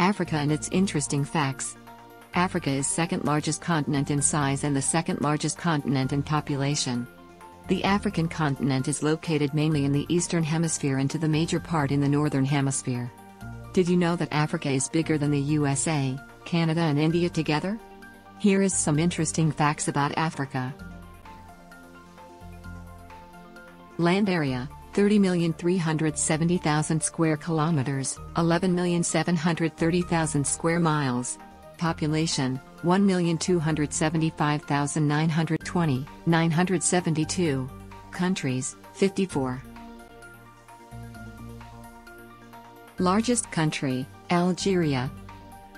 Africa and its interesting facts. Africa is second largest continent in size and the second largest continent in population. The African continent is located mainly in the eastern hemisphere and to the major part in the northern hemisphere. Did you know that Africa is bigger than the USA, Canada and India together? Here is some interesting facts about Africa. Land area 30,370,000 square kilometers, 11,730,000 square miles. Population 1,275,920, 972. Countries 54. Largest country Algeria.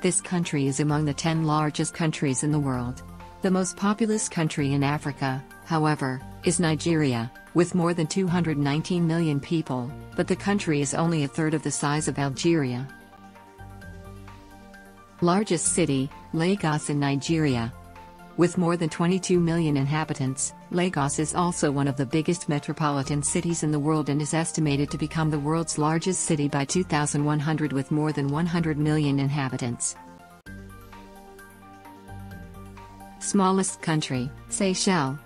This country is among the 10 largest countries in the world. The most populous country in Africa, however, is Nigeria, with more than 219 million people, but the country is only a third of the size of Algeria. Largest city, Lagos in Nigeria. With more than 22 million inhabitants, Lagos is also one of the biggest metropolitan cities in the world and is estimated to become the world's largest city by 2100 with more than 100 million inhabitants. Smallest country, Seychelles.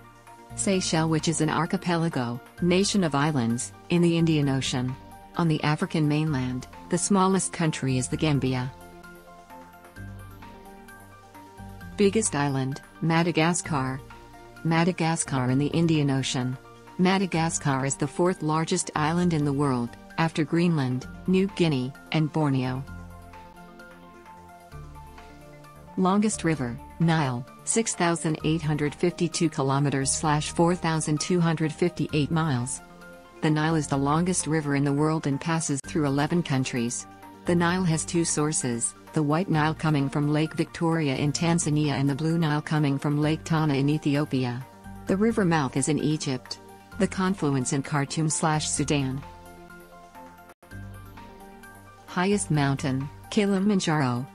Seychelles which is an archipelago, nation of islands, in the Indian Ocean. On the African mainland, the smallest country is the Gambia. Biggest island, Madagascar. Madagascar in the Indian Ocean. Madagascar is the fourth largest island in the world, after Greenland, New Guinea, and Borneo. Longest river, Nile, 6,852 kilometers slash 4,258 miles. The Nile is the longest river in the world and passes through 11 countries. The Nile has two sources, the White Nile coming from Lake Victoria in Tanzania and the Blue Nile coming from Lake Tana in Ethiopia. The river mouth is in Egypt. The confluence in Khartoum slash Sudan. Highest mountain, Kilimanjaro,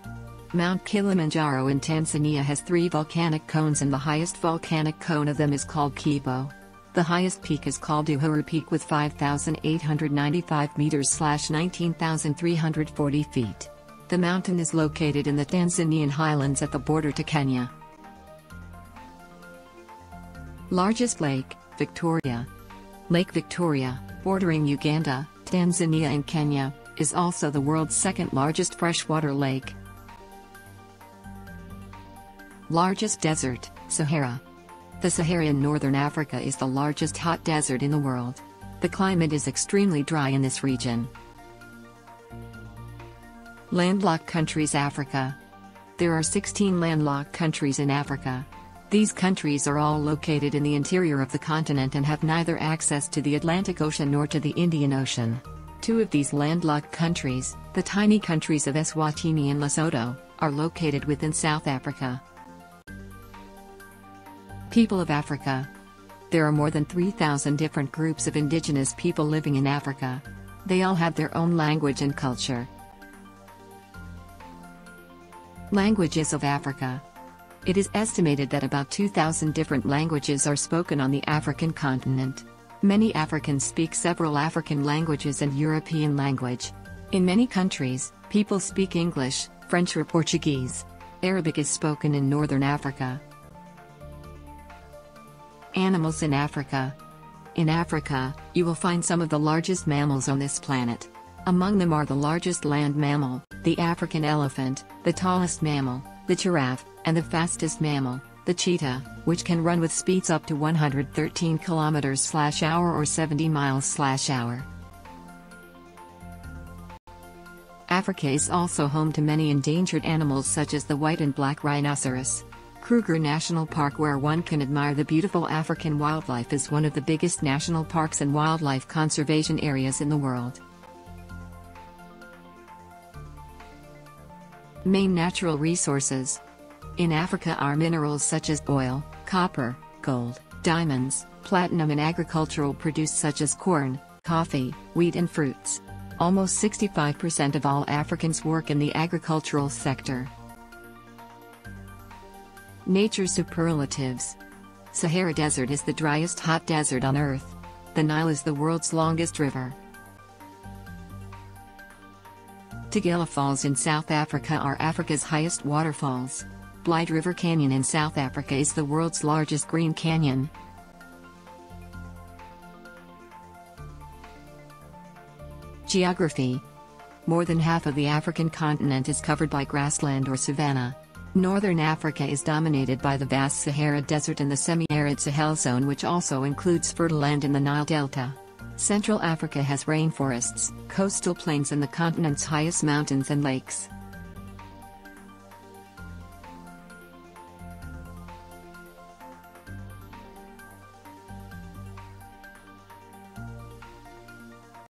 Mount Kilimanjaro in Tanzania has three volcanic cones and the highest volcanic cone of them is called Kibo. The highest peak is called Uhuru Peak with 5,895 meters slash 19,340 feet. The mountain is located in the Tanzanian highlands at the border to Kenya. Largest lake, Victoria. Lake Victoria, bordering Uganda, Tanzania and Kenya, is also the world's second largest freshwater lake. Largest desert, Sahara. The Sahara in northern Africa is the largest hot desert in the world. The climate is extremely dry in this region. Landlocked countries Africa. There are 16 landlocked countries in Africa. These countries are all located in the interior of the continent and have neither access to the Atlantic Ocean nor to the Indian Ocean. Two of these landlocked countries, the tiny countries of Eswatini and Lesotho, are located within South Africa. People of Africa. There are more than 3,000 different groups of indigenous people living in Africa. They all have their own language and culture. Languages of Africa. It is estimated that about 2,000 different languages are spoken on the African continent. Many Africans speak several African languages and European language. In many countries, people speak English, French or Portuguese. Arabic is spoken in Northern Africa. Animals in Africa. In Africa, you will find some of the largest mammals on this planet. Among them are the largest land mammal, the African elephant, the tallest mammal, the giraffe, and the fastest mammal, the cheetah, which can run with speeds up to 113 kilometers km hour or 70 miles hour. Africa is also home to many endangered animals such as the white and black rhinoceros. Kruger National Park where one can admire the beautiful African wildlife is one of the biggest national parks and wildlife conservation areas in the world. Main natural resources. In Africa are minerals such as oil, copper, gold, diamonds, platinum and agricultural produce such as corn, coffee, wheat and fruits. Almost 65% of all Africans work in the agricultural sector. Nature superlatives. Sahara Desert is the driest hot desert on Earth. The Nile is the world's longest river. Tugela Falls in South Africa are Africa's highest waterfalls. Blyde River Canyon in South Africa is the world's largest green canyon. Geography More than half of the African continent is covered by grassland or savanna. Northern Africa is dominated by the vast Sahara Desert and the semi-arid Sahel zone which also includes fertile land in the Nile Delta. Central Africa has rainforests, coastal plains and the continent's highest mountains and lakes.